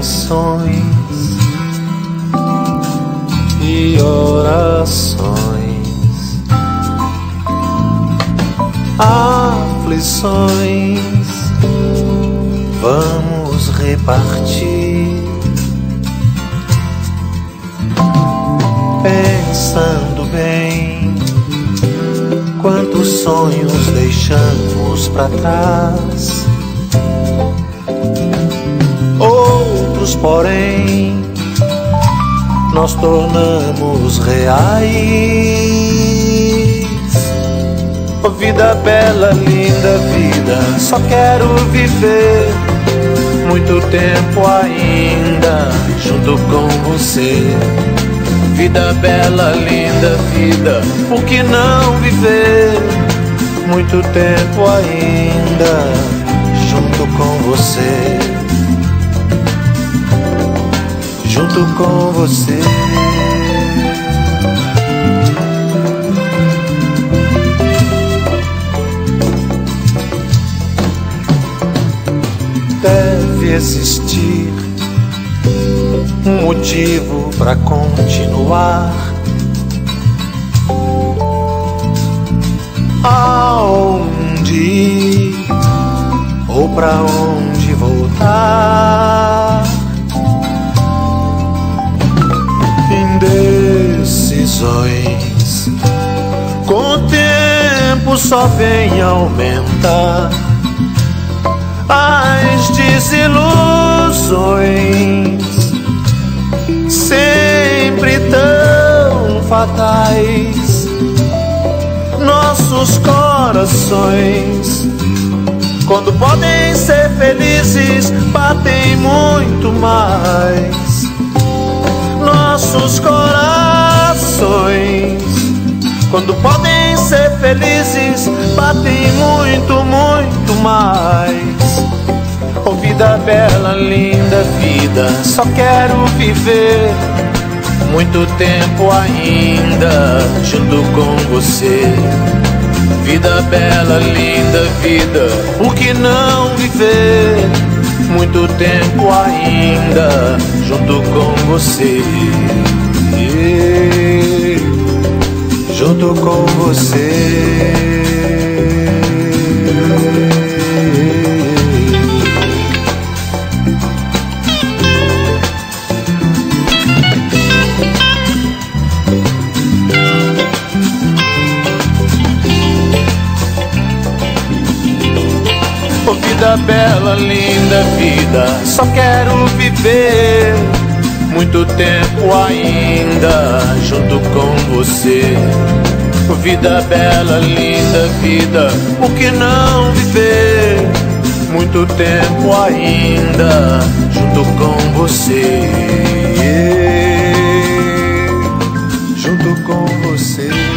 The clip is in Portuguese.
canções e orações, aflições, vamos repartir, pensando bem. Quantos sonhos deixamos para trás? Outros, porém, nós tornamos reais. Oh, vida bela, linda vida, só quero viver muito tempo ainda junto com você. Vida bela, linda vida, por que não viver muito tempo ainda junto com você? Junto com você. deve existir um motivo para continuar. Aonde ir ou para onde Indecisões com o tempo só vem aumentar as desilusões sempre tão fatais. Nossos corações, quando podem ser felizes, batem muito mais. Nossos corações, quando podem ser felizes, batem muito, muito mais. Oh vida bela, linda vida, só quero viver muito tempo ainda junto com você. Vida bela, linda vida, por que não viver muito tempo ainda junto com você? Junto com você. vida bela, linda vida, só quero viver muito tempo ainda junto com você. Vida bela, linda vida, por que não viver? Muito tempo ainda junto com você. Junto com você.